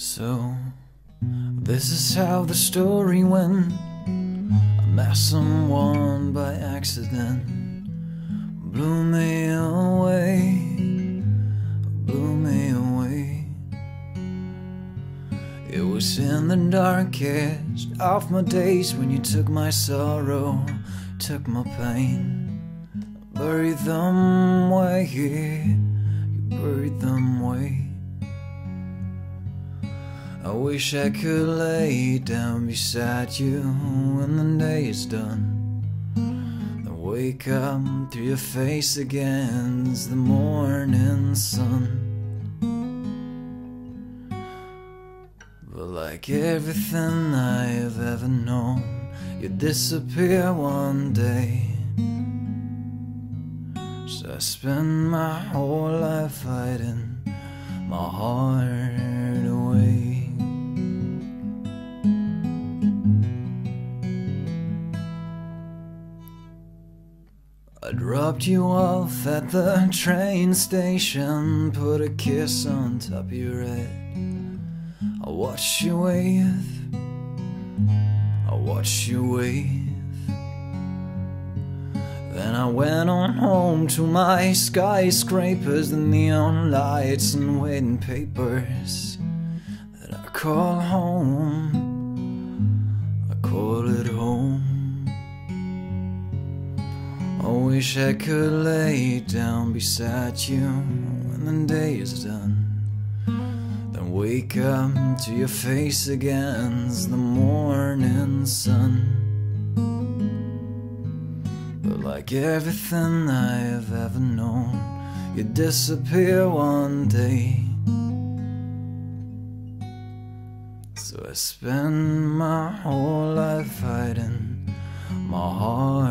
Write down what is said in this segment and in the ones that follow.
So, this is how the story went. I met someone by accident. Blew me away. Blew me away. It was in the darkest of my days when you took my sorrow, took my pain, buried them away. You buried them away. I wish I could lay down beside you when the day is done. Then wake up to your face again as the morning sun. But like everything I have ever known, you disappear one day. So I spend my whole life fighting my heart away. Dropped you off at the train station, put a kiss on top of your head. I watched you wave, I watched you wave. Then I went on home to my skyscrapers, the neon lights and waiting papers that I call home. I wish I could lay down beside you when the day is done. Then wake up to your face again the morning sun. But like everything I have ever known, you disappear one day. So I spend my whole life fighting my heart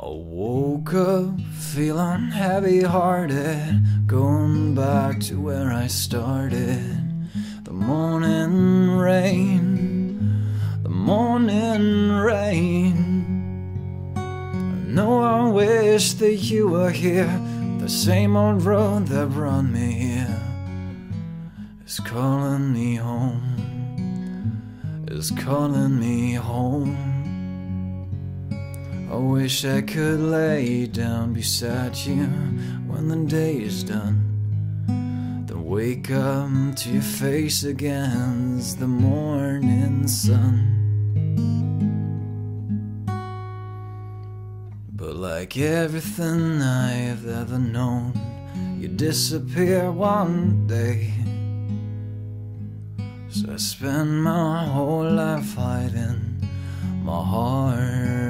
I woke up feeling heavy hearted, going back to where I started. The morning rain, the morning rain. I know I wish that you were here. The same old road that brought me here is calling me home, is calling me home. I wish I could lay down beside you when the day is done. Then wake up to your face again as the morning sun. But like everything I have ever known, you disappear one day. So I spend my whole life fighting my heart